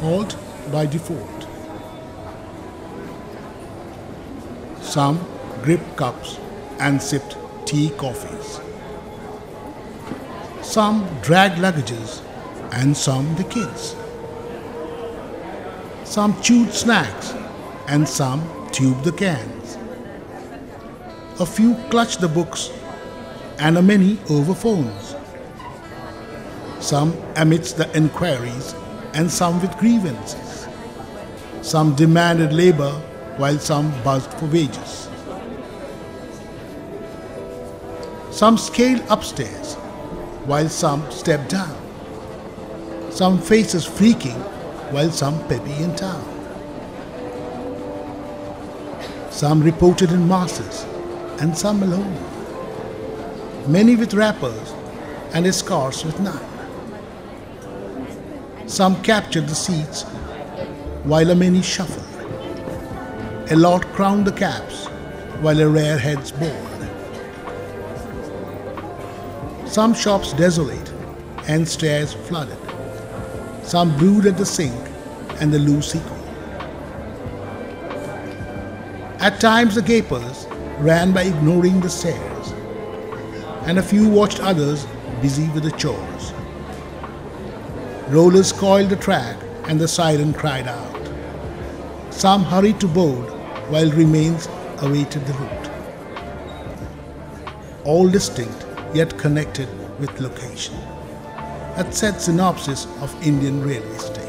halt by default. Some gripped cups and sipped tea coffees. Some dragged luggages and some the kids. Some chewed snacks and some tubed the cans. A few clutched the books and a many over phones. Some amidst the enquiries and some with grievances. Some demanded labor while some buzzed for wages. Some scaled upstairs while some stepped down. Some faces freaking while some peppy in town. Some reported in masses and some alone. Many with wrappers and escorts with none. Some captured the seats while a many shuffled. A lot crowned the caps while a rare heads bowed. Some shops desolate and stairs flooded. Some brewed at the sink and the loose equal. At times the gapers ran by ignoring the stares, and a few watched others busy with the chores. Rollers coiled the track and the siren cried out. Some hurried to board while remains awaited the route. All distinct yet connected with location. A sad synopsis of Indian railway station.